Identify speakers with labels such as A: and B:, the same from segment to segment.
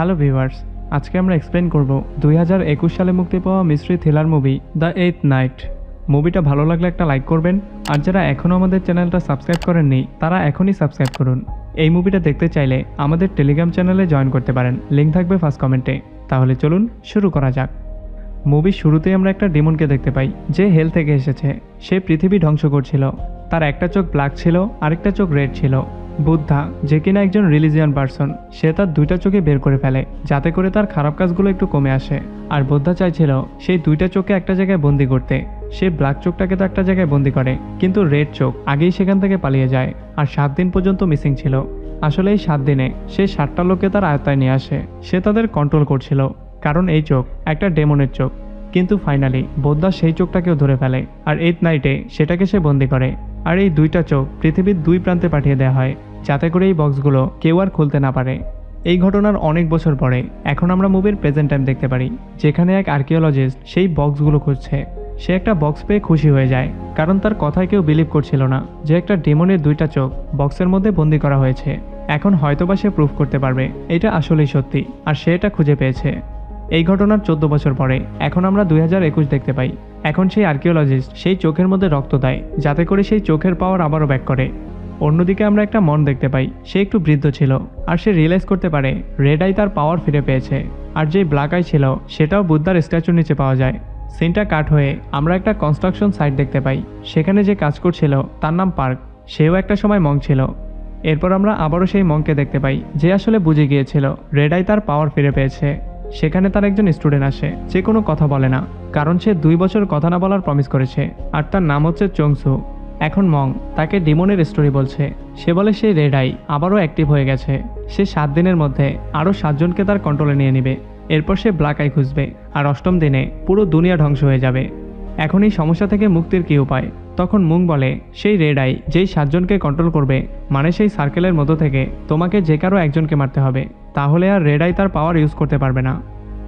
A: Hello viewers, আজকে আমরা explain করব দুই হাজার একুশ সালে মুক্তি পাওয়া mystery thriller movie the eighth night মুভিটা ভালো লাগলে একটা লাইক করবেন, আর যারা এখনও আমাদের চ্যানেলটা সাবস্ক্রাইব করেননি, তারা এখনই সাবস্ক্রাইব করুন। এই মুভিটা দেখতে চাইলে আমাদের টেলিগ্রাম চ্যানেলে জয়েন করতে পারেন লিঙ্ক থাকবে ফার্স্ট কমেন্টে তাহলে চলুন শুরু করা যাক। মুভির শুরুতেই আমরা একটা ডেমনকে দেখতে পাই, যে হেল থেকে এসেছে। সে পৃথিবী ধ্বংস করছিল। তার একটা চোখ ব্ল্যাক ছিল, আরেকটা চোখ রেড ছিল। বুদ্ধা, যে কিনা একজন রিলিজিয়ান পার্সন সে তার দুইটা চোখে বের করে ফেলে, যাতে করে তার খারাপ কাজগুলো একটু কমে আসে। আর বুদ্ধা চাইছিল সেই দুইটা চোখে একটা জায়গায় বন্দি করতে। সে ব্ল্যাক চোখটাকে তো একটা জায়গায় বন্দি করে, কিন্তু রেড চোখ আগেই সেখান থেকে পালিয়ে যায়। আর সাত দিন পর্যন্ত মিসিং ছিল। আসলে এই সাত দিনে সে সাতটা লোককে তার আয়ত্তায় নিয়ে আসে। সে তাদের কন্ট্রোল করছিল। কারণ এই চোখ একটা ডেমনের চোখ। কিন্তু ফাইনালি বোদ্ধা সেই চোখটাকেও ধরে ফেলে। আর এইট নাইটে সেটাকে সে বন্দি করে। আর এই দুইটা চোখ পৃথিবীর দুই প্রান্তে পাঠিয়ে দেওয়া হয়। যাতে করে এই বক্সগুলো কেউ আর খুলতে না পারে। এই ঘটনার অনেক বছর পরে এখন আমরা মুভির প্রেজেন্ট টাইম দেখতে পারি, যেখানে এক আর্কিওলজিস্ট সেই বক্সগুলো খুঁজছে। সে একটা বক্স পেয়ে খুশি হয়ে যায়, কারণ তার কথায় কেউ বিলিভ করছিল না যে একটা ডেমনের দুইটা চোখ বক্সের মধ্যে বন্দি করা হয়েছে। এখন হয়তোবা সে প্রুফ করতে পারবে, এটা আসলেই সত্যি, আর সে এটা খুঁজে পেয়েছে। এই ঘটনার চোদ্দ বছর পরে এখন আমরা দুই হাজার একুশ দেখতে পাই। এখন সেই আর্কিওলজিস্ট সেই চোখের মধ্যে রক্ত দেয়, যাতে করে সেই চোখের পাওয়ার আবারও ব্যাক করে। অন্যদিকে আমরা একটা মন দেখতে পাই। সে একটু বৃদ্ধ ছিল, আর সে রিয়েলাইজ করতে পারে রেড আই তার পাওয়ার ফিরে পেয়েছে, আর যেই ব্ল্যাক আই ছিল, সেটাও বুদ্ধার স্ট্যাচুর নিচে পাওয়া যায়। সিনটা কাট হয়ে আমরা একটা কনস্ট্রাকশন সাইট দেখতে পাই। সেখানে যে কাজ করছিল, তার নাম পার্ক। সেও একটা সময় মং ছিল। এরপর আমরা আবারও সেই মংকে দেখতে পাই, যে আসলে বুঝে গিয়েছিল রেড আই তার পাওয়ার ফিরে পেয়েছে। সেখানে তার একজন স্টুডেন্ট আসে, যে কোনো কথা বলে না, কারণ সে দুই বছর কথা না বলার প্রমিস করেছে, আর তার নাম হচ্ছে চংসু এখন মং তাকে ডিমনের স্টোরি বলছে। সে বলে সেই রেড আই, আবারও অ্যাক্টিভ হয়ে গেছে। সে সাত দিনের মধ্যে আরও সাতজনকে তার কন্ট্রোলে নিয়ে নেবে। এরপর সে ব্ল্যাক আই খুঁজবে। আর অষ্টম দিনে পুরো দুনিয়া ধ্বংস হয়ে যাবে। এখন এই সমস্যা থেকে মুক্তির কী উপায়? তখন মুং বলে, সেই রেড আই, যেই সাতজনকে কন্ট্রোল করবে মানে সেই সার্কেলের মধ্য থেকে তোমাকে যে কারও একজনকে মারতে হবে। তাহলে আর রেড আই তার পাওয়ার ইউজ করতে পারবে না।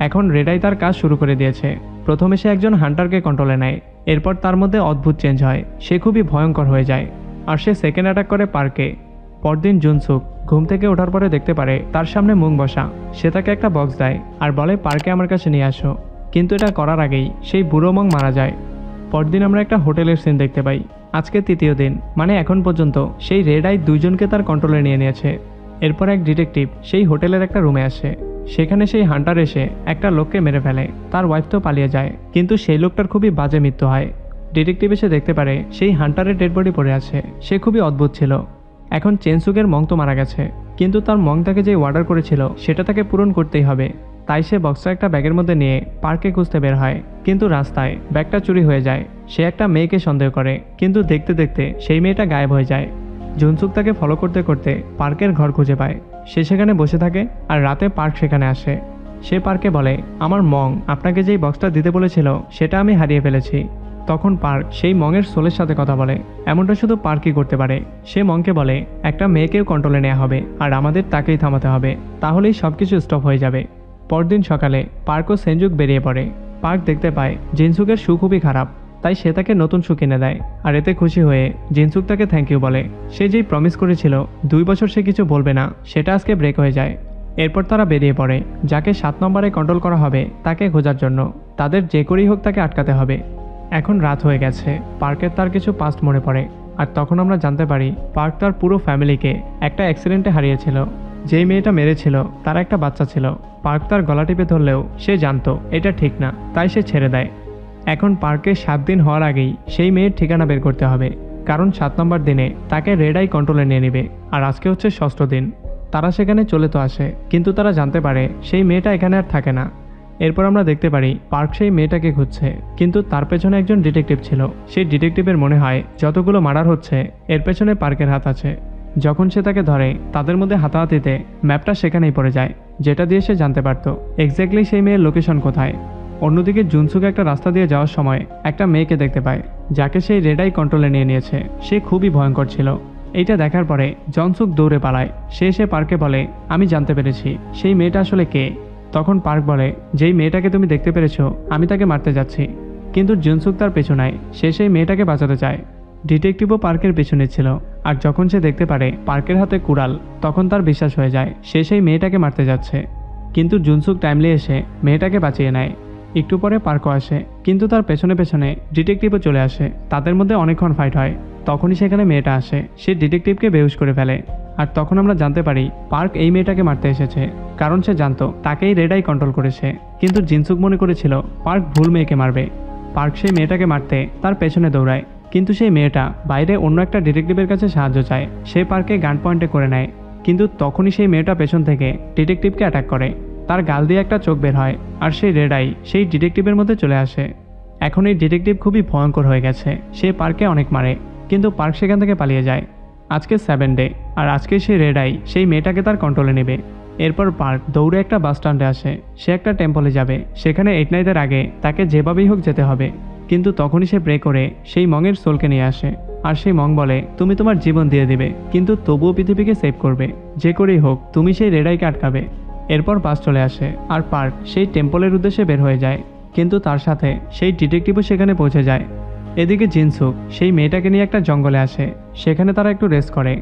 A: এখন রেডাই তার কাজ শুরু করে দিয়েছে। প্রথমে সে একজন হান্টারকে কন্ট্রোলে নেয়। এরপর তার মধ্যে অদ্ভুত চেঞ্জ হয়। সে খুবই ভয়ঙ্কর হয়ে যায়। আর সে সেকেন্ড অ্যাটাক করে পার্কে। পরদিন জুনসুক ঘুম থেকে ওঠার পরে দেখতে পারে তার সামনে মুং বসা। সে তাকে একটা বক্স দেয় আর বলে, পার্কে আমার কাছে নিয়ে আসো। কিন্তু এটা করার আগেই সেই বুড়ো মং মারা যায়। পরদিন আমরা একটা হোটেলের সিন দেখতে পাই। আজকে তৃতীয় দিন। মানে এখন পর্যন্ত সেই রেড আই দুইজনকে তার কন্ট্রোলে নিয়ে নিয়েছে। এরপর এক ডিটেকটিভ সেই হোটেলের একটা রুমে আসে। সেখানে সেই হান্টার এসে একটা লোককে মেরে ফেলে। তার ওয়াইফ তো পালিয়ে যায়, কিন্তু সেই লোকটার খুবই বাজে মৃত্যু হয়। ডিটেকটিভ এসে দেখতে পারে সেই হান্টারের ডেড বডি পড়ে আছে। সে খুবই অদ্ভুত ছিল। এখন চেনসুকের মং তো মারা গেছে, কিন্তু তার মং তাকে যে অর্ডার করেছিল, সেটা তাকে পূরণ করতেই হবে। তাই সে বক্সটা একটা ব্যাগের মধ্যে নিয়ে পার্কে খুঁজতে বের হয়, কিন্তু রাস্তায় ব্যাগটা চুরি হয়ে যায়। সে একটা মেয়েকে সন্দেহ করে, কিন্তু দেখতে দেখতে সেই মেয়েটা গায়েব হয়ে যায়। জুনসুক তাকে ফলো করতে করতে পার্কের ঘর খুঁজে পায়। সে সেখানে বসে থাকে আর রাতে পার্ক সেখানে আসে। সে পার্কে বলে, আমার মং, আপনাকে যেই বক্সটা দিতে বলেছিল, সেটা আমি হারিয়ে ফেলেছি। তখন পার্ক সেই মংয়ের সোলের সাথে কথা বলে। এমনটা শুধু পার্কই করতে পারে। সে মংকে বলে, একটা মেয়েকেও কন্ট্রোলে নেওয়া হবে, আর আমাদের তাকেই থামাতে হবে। তাহলেই সব কিছু স্টপ হয়ে যাবে। পরদিন সকালে পার্ক ও সেনজুক বেরিয়ে পড়ে। পার্ক দেখতে পায়, জিনসুকের শু খুবই খারাপ। তাই সে তাকে নতুন শু কিনে দেয়। আর এতে খুশি হয়ে জিনসুক তাকে থ্যাংক ইউ বলে। সে যেই প্রমিস করেছিল, দুই বছর সে কিছু বলবে না, সেটা আজকে ব্রেক হয়ে যায়। এরপর তারা বেরিয়ে পড়ে। যাকে সাত নম্বরে কন্ট্রোল করা হবে, তাকে খোঁজার জন্য। তাদের যে করেই হোক তাকে আটকাতে হবে। এখন রাত হয়ে গেছে। পার্কের তার কিছু পাস্ট মনে পড়ে। আর তখন আমরা জানতে পারি, পার্ক তার পুরো ফ্যামিলিকে একটা অ্যাক্সিডেন্টে হারিয়েছিল। যেই মেয়েটা মেরেছিল, তার একটা বাচ্চা ছিল। পার্ক তার গলা টিপে ধরলেও সে জানতো, এটা ঠিক না, তাই সে ছেড়ে দেয়। এখন পার্কে সাত দিন হওয়ার আগেই সেই মেয়ের ঠিকানা বের করতে হবে। কারণ সাত নম্বর দিনে তাকে রেড আই কন্ট্রোলে নিয়ে নেবে। আর আজকে হচ্ছে ষষ্ঠ দিন। তারা সেখানে চলে তো আসে, কিন্তু তারা জানতে পারে সেই মেয়েটা এখানে আর থাকে না। এরপর আমরা দেখতে পারি, পার্ক সেই মেয়েটাকে খুঁজছে। কিন্তু তার পেছনে একজন ডিটেকটিভ ছিল। সেই ডিটেকটিভের মনে হয়, যতগুলো মার্ডার হচ্ছে, এর পেছনে পার্কের হাত আছে। যখন সে তাকে ধরে, তাদের মধ্যে হাতাহাতিতে ম্যাপটা সেখানেই পড়ে যায়, যেটা দিয়ে সে জানতে পারতো। এক্স্যাক্টলি সেই মেয়ের লোকেশন কোথায়। অন্যদিকে জুনসুকে একটা রাস্তা দিয়ে যাওয়ার সময় একটা মেয়েকে দেখতে পায়, যাকে সেই রেডাই কন্ট্রোলে নিয়ে নিয়েছে। সে খুবই ভয়ঙ্কর ছিল। এইটা দেখার পরে জনসুক দৌড়ে পালায়। সে এসে পার্কে বলে, আমি জানতে পেরেছি, সেই মেয়েটা আসলে কে? তখন পার্ক বলে, যেই মেয়েটাকে তুমি দেখতে পেরেছ, আমি তাকে মারতে যাচ্ছি। কিন্তু জুনসুক তার পেছু নাই সে সেই মেয়েটাকে বাঁচাতে চায়। ডিটেকটিভও পার্কের পেছনে ছিল। আর যখন সে দেখতে পারে পার্কের হাতে কুড়াল, তখন তার বিশ্বাস হয়ে যায়, সে সেই মেয়েটাকে মারতে যাচ্ছে। কিন্তু জুনসুক টাইমলি এসে মেয়েটাকে বাঁচিয়ে নেয়। একটু পরে পার্কও আসে, কিন্তু তার পেছনে পেছনে ডিটেকটিভও চলে আসে। তাদের মধ্যে অনেকক্ষণ ফাইট হয়। তখনই সেখানে মেয়েটা আসে। সে ডিটেকটিভকে বেহুশ করে ফেলে। আর তখন আমরা জানতে পারি, পার্ক এই মেয়েটাকে মারতে এসেছে। কারণ সে জানতো, তাকেই রেডাই কন্ট্রোল করেছে। কিন্তু জিনসুক মনে করেছিল, পার্ক ভুল মেয়েকে মারবে। পার্ক সেই মেয়েটাকে মারতে তার পেছনে দৌড়ায়। কিন্তু সেই মেয়েটা বাইরে অন্য একটা ডিটেকটিভের কাছে সাহায্য চায়। সে পার্কে গান পয়েন্টে করে নেয়। কিন্তু তখনই সেই মেয়েটা পেছন থেকে ডিটেকটিভকে অ্যাটাক করে। তার গাল দিয়ে একটা চোখ বের হয়, আর সেই রেডাই সেই ডিটেকটিভের মধ্যে চলে আসে। এখন এই ডিটেকটিভ খুবই ভয়ঙ্কর হয়ে গেছে, সে পার্কে অনেক মারে, কিন্তু পার্ক সেখান থেকে পালিয়ে যায়। আজকে সেভেন ডে, আর আজকে সেই রেডাই সেই মেয়েটাকে তার কন্ট্রোলে নেবে। এরপর পার্ক দৌড়ে একটা বাস স্ট্যান্ডে আসে, সে একটা টেম্পলে যাবে। সেখানে এইট নাইটের আগে তাকে যেভাবেই হোক যেতে হবে, কিন্তু তখনই সে প্রে করে সেই মঙের সোলকে নিয়ে আসে, আর সেই মং বলে, তুমি তোমার জীবন দিয়ে দিবে, কিন্তু তবুও পৃথিবীকে সেভ করবে। যে করেই হোক, তুমি সেই রেডাইকে আটকাবে। এরপর বাস চলে আসে আর পার্ক সেই টেম্পলের উদ্দেশ্যে বের হয়ে যায়। কিন্তু তার সাথে সেই ডিটেকটিভও সেখানে পৌঁছে যায়। এদিকে জিনসুক সেই মেয়েটাকে নিয়ে একটা জঙ্গলে আসে। সেখানে তারা একটু রেস্ট করে।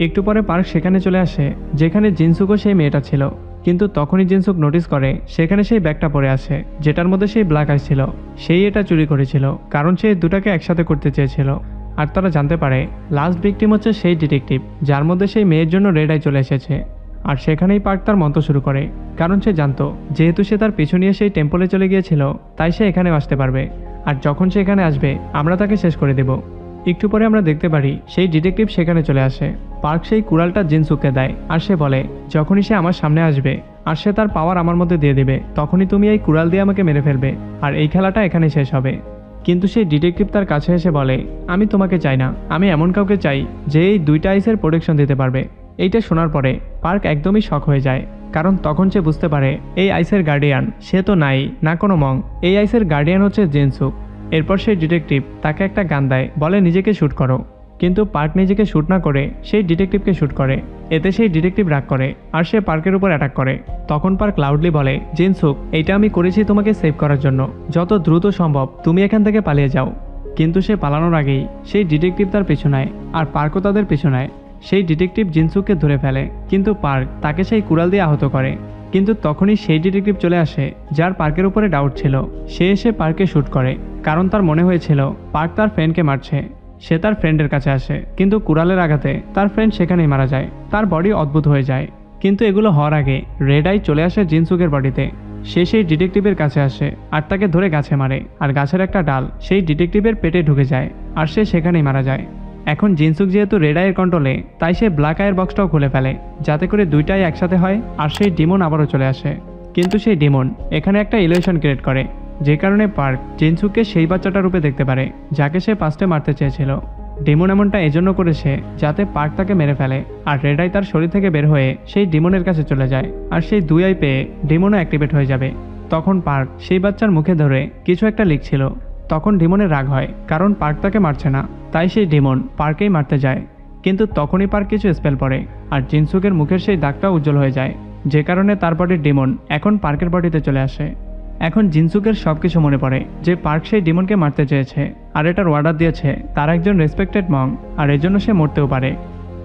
A: একটু পরে পার্ক সেখানে চলে আসে, যেখানে জিনসুকও সেই মেয়েটা ছিল। কিন্তু তখনই জিনসুক নোটিস করে, সেখানে সেই ব্যাগটা পড়ে আসে যেটার মধ্যে সেই ব্ল্যাক আইস ছিল। সেই এটা চুরি করেছিল, কারণ সে দুটাকে একসাথে করতে চেয়েছিল। আর তারা জানতে পারে লাস্ট ভিকটিম হচ্ছে সেই ডিটেকটিভ যার মধ্যে সেই মেয়ের জন্য রেড আই চলে এসেছে। আর সেখানেই পার্ক তার মন্ত্র শুরু করে। কারণ সে জানতো, যেহেতু সে তার পিছু নিয়ে সেই টেম্পলে চলে গিয়েছিল, তাই সে এখানে আসতে পারবে। আর যখন সে এখানে আসবে, আমরা তাকে শেষ করে দেব। একটু পরে আমরা দেখতে পারি, সেই ডিটেকটিভ সেখানে চলে আসে। পার্ক সেই কুড়ালটা জিনসুককে দেয়, আর সে বলে, যখনই সে আমার সামনে আসবে, আর সে তার পাওয়ার আমার মধ্যে দিয়ে দেবে, তখনই তুমি এই কুড়াল দিয়ে আমাকে মেরে ফেলবে, আর এই খেলাটা এখানে শেষ হবে। কিন্তু সেই ডিটেকটিভ তার কাছে এসে বলে, আমি তোমাকে চাই না, আমি এমন কাউকে চাই, যে এই দুইটা আইসের প্রোটেকশন দিতে পারবে। এইটা শোনার পরে পার্ক একদমই শখ হয়ে যায়, কারণ তখন সে বুঝতে পারে, এই আইসের গার্ডিয়ান, সে তো নাই, না কোনো মং। এই আইসের গার্ডিয়ান হচ্ছে জেনসুক এরপর সেই ডিটেকটিভ তাকে একটা গান দেয়, বলে, নিজেকে শ্যুট করো। কিন্তু পার্ক নিজেকে শ্যুট না করে, সেই ডিটেকটিভকে শ্যুট করে। এতে সেই ডিটেকটিভ রাগ করে, আর সে পার্কের উপর অ্যাটাক করে। তখন পার্ক লাউডলি বলে জিনসুক এইটা আমি করেছি তোমাকে সেভ করার জন্য। যত দ্রুত সম্ভব তুমি এখান থেকে পালিয়ে যাও। কিন্তু সে পালানোর আগেই সেই ডিটেকটিভ তার পিছু নেয় আর পার্কও তাদের পিছু নেয় সেই ডিটেকটিভ জিনসুককে ধরে ফেলে, কিন্তু পার্ক তাকে সেই কুড়াল দিয়ে আহত করে। কিন্তু তখনই সেই ডিটেকটিভ চলে আসে, যার পার্কের উপরে ডাউট ছিল। সে এসে পার্কে শ্যুট করে, কারণ তার মনে হয়েছিল, পার্ক তার ফ্রেন্ডকে মারছে। সে তার ফ্রেন্ডের কাছে আসে, কিন্তু কুড়ালের আঘাতে তার ফ্রেন্ড সেখানেই মারা যায়, তার বডি অদ্ভুত হয়ে যায়। কিন্তু এগুলো হওয়ার আগে রেড আই চলে আসে জিনসুকের বডিতে। সে সেই ডিটেকটিভের কাছে আসে, আর তাকে ধরে গাছে মারে, আর গাছের একটা ডাল সেই ডিটেকটিভের পেটে ঢুকে যায়, আর সে সেখানেই মারা যায়। এখন জিনসুক যেহেতু রেড আইয়ের কন্ট্রোলে, তাই সে ব্ল্যাক আয়ের বক্সটাও খুলে ফেলে, যাতে করে দুইটাই একসাথে হয় আর সেই ডিমন আবারও চলে আসে। কিন্তু সেই ডিমন এখানে একটা ইলেশন ক্রিয়েট করে, যে কারণে পার্ক জিনসুককে সেই বাচ্চাটা রূপে দেখতে পারে, যাকে সে পাস্টে মারতে চেয়েছিল। ডিমন এমনটা এজন্য করেছে যাতে পার্ক তাকে মেরে ফেলে, আর রেড আই তার শরীর থেকে বের হয়ে সেই ডিমনের কাছে চলে যায়, আর সেই দুই আই পেয়ে ডিমনও অ্যাক্টিভেট হয়ে যাবে। তখন পার্ক সেই বাচ্চার মুখে ধরে কিছু একটা লিখছিল তখন ডিমনের রাগ হয়, কারণ পার্ক তাকে মারছে না। তাই সেই ডিমন পার্কেই মারতে যায়। কিন্তু তখনই পার্ক কিছু স্পেল পড়ে, আর জিনসুকের মুখের সেই দাগটা উজ্জ্বল হয়ে যায়, যে কারণে তার বডির ডিমন এখন পার্কের বডিতে চলে আসে। এখন জিনসুকের সব কিছু মনে পড়ে, যে পার্ক সেই ডিমনকে মারতে চেয়েছে, আর এটার অর্ডার দিয়েছে তার একজন রেসপেক্টেড মং আর এর জন্য সে মরতেও পারে।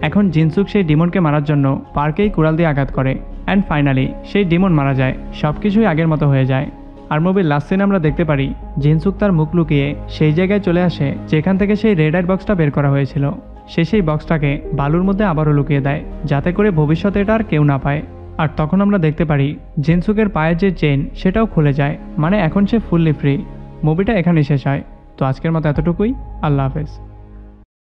A: এখন জিনসুক সেই ডিমনকে মারার জন্য পার্কেই কুড়াল দিয়ে আঘাত করে অ্যান্ড ফাইনালি সেই ডিমন মারা যায় সব কিছুই আগের মতো হয়ে যায়। আর মুভির লাস্ট সিন আমরা দেখতে পারি, জিনসুক তার মুখ লুকিয়ে সেই জায়গায় চলে আসে যেখান থেকে সেই রেড আইট বক্সটা বের করা হয়েছিল। সে সেই বক্সটাকে বালুর মধ্যে আবারও লুকিয়ে দেয়, যাতে করে ভবিষ্যতে এটা আর কেউ না পায়। আর তখন আমরা দেখতে পারি, জিনসুকের পায়ের যে চেন সেটাও খুলে যায় মানে এখন সে ফুললি ফ্রি মুভিটা এখানেই শেষ হয়। তো আজকের মতো এতটুকুই, আল্লাহ হাফেজ।